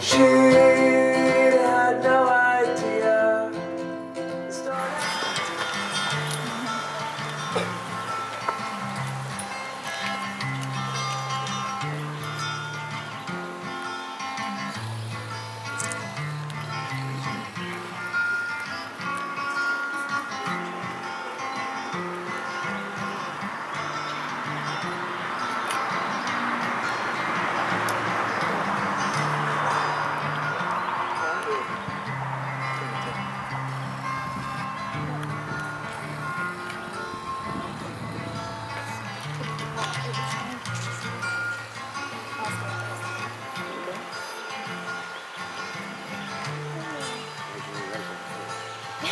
She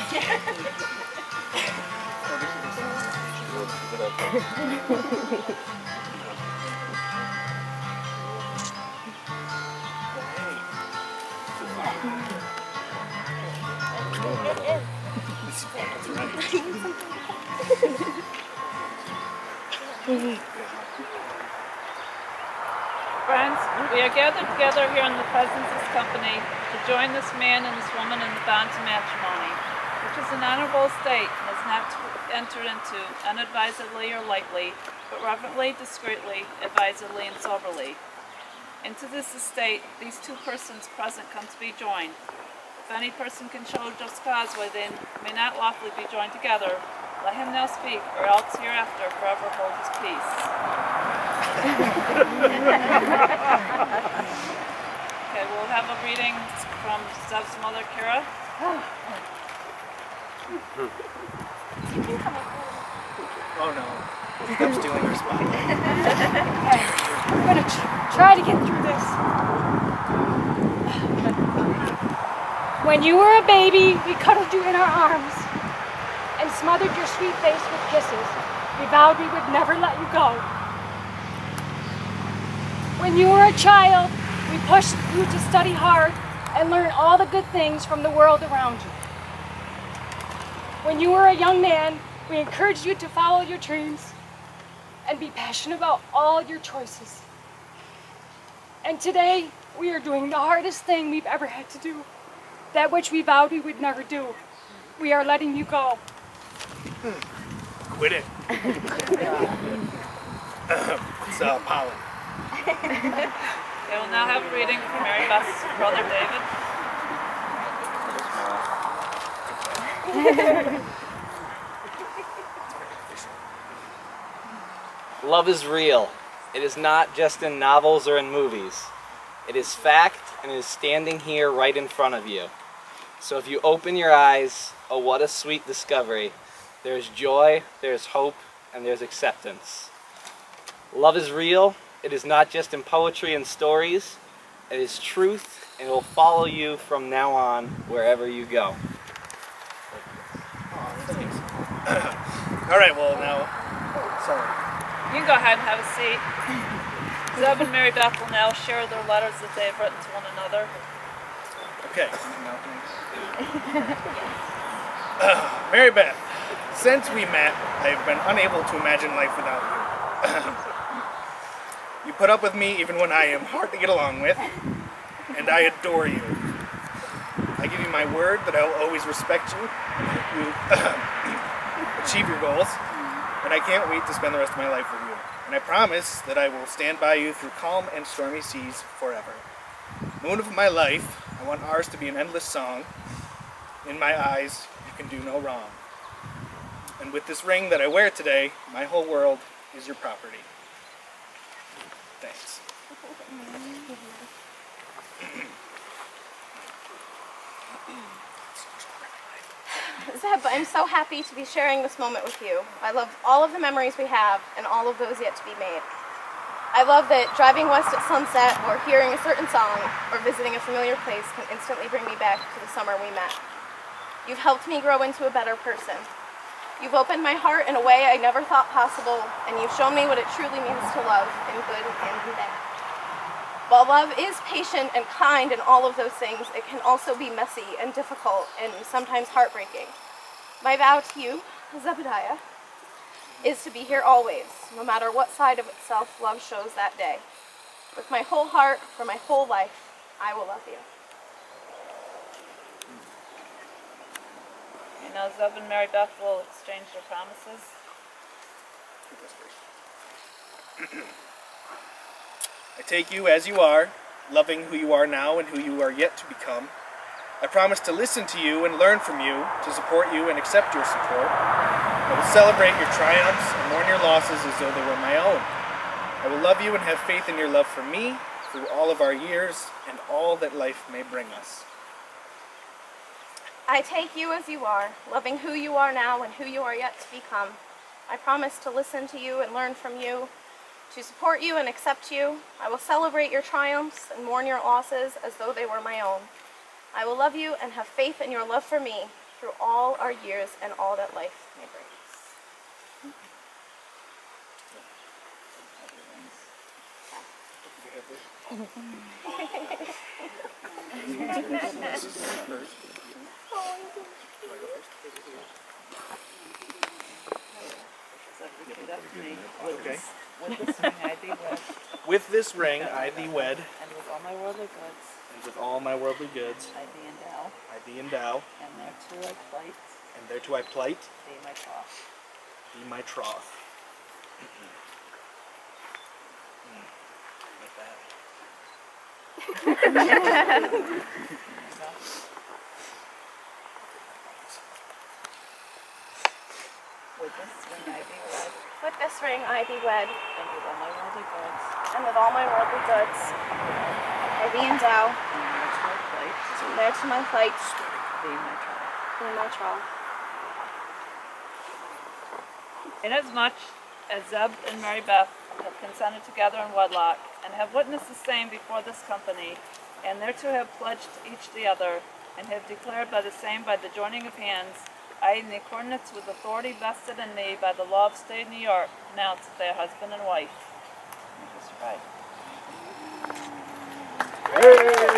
Friends, we are gathered together here in the presence of this company to join this man and this woman in the bonds of matrimony, is an honorable estate and is not to enter into unadvisedly or lightly, but reverently, discreetly, advisedly, and soberly. Into this estate, these two persons present come to be joined. If any person can show just cause why they may not lawfully be joined together, let him now speak, or else hereafter forever hold his peace. Okay, we'll have a reading from Zeb's mother, Oh no. Stop stealing her spot. I'm gonna tr- try to get through this. When you were a baby, we cuddled you in our arms and smothered your sweet face with kisses. We vowed we would never let you go. When you were a child, we pushed you to study hard and learn all the good things from the world around you. When you were a young man, we encouraged you to follow your dreams and be passionate about all your choices. And today, we are doing the hardest thing we've ever had to do. That which we vowed we would never do. We are letting you go. Quit it. it's uh, pollen. Okay, we'll now have a reading from Maribeth's brother, David. Love is real. It is not just in novels or in movies. It is fact and it is standing here right in front of you. So if you open your eyes, oh, what a sweet discovery. There's joy, there's hope, and there's acceptance. Love is real. It is not just in poetry and stories. It is truth and it will follow you from now on wherever you go. All right, well now. Sorry. You can go ahead and have a seat. Zeb and Maribeth will now share their letters that they have written to one another. Okay. Maribeth, since we met, I've been unable to imagine life without you. you put up with me even when I am hard to get along with, and I adore you. I give you my word that I will always respect you you achieve your goals, and I can't wait to spend the rest of my life with you. And I promise that I will stand by you through calm and stormy seas forever. Moon of my life, I want ours to be an endless song. In my eyes, you can do no wrong. And with this ring that I wear today, my whole world is your property. Thanks. Zeb, I'm so happy to be sharing this moment with you. I love all of the memories we have and all of those yet to be made. I love that driving west at sunset or hearing a certain song or visiting a familiar place can instantly bring me back to the summer we met. You've helped me grow into a better person. You've opened my heart in a way I never thought possible, and you've shown me what it truly means to love in good and in bad. While love is patient and kind and all of those things, it can also be messy and difficult and sometimes heartbreaking. My vow to you, Zebediah, is to be here always, no matter what side of itself love shows that day. With my whole heart, for my whole life, I will love you. And now Zeb and Maribeth will exchange their promises. I take you as you are, loving who you are now and who you are yet to become. I promise to listen to you and learn from you, to support you and accept your support. I will celebrate your triumphs and mourn your losses as though they were my own. I will love you and have faith in your love for me through all of our years and all that life may bring us. I take you as you are, loving who you are now and who you are yet to become. I promise to listen to you and learn from you, to support you and accept you. I will celebrate your triumphs and mourn your losses as though they were my own. I will love you and have faith in your love for me through all our years and all that life may bring. Okay. With this ring I thee wed, With this ring I thee wed, and with all my worldly goods. And with all my worldly goods. I thee endow, I thee endow, and thereto I plight. And thereto I plight. Thee my troth. thee my troth. Mm. With this ring I thee wed, With this ring I be wed, and with all my worldly goods. And with all my worldly goods. I be endow, and thereto I plight and thereto my plight thee my troth. be my troth. Inasmuch as Zeb and Maribeth have consented together in wedlock, and have witnessed the same before this company, and thereto have pledged each the other, and have declared by the same by the joining of hands, I, in the accordance with authority vested in me by the law of state of New York, pronounce that they are husband and wife. Just right. that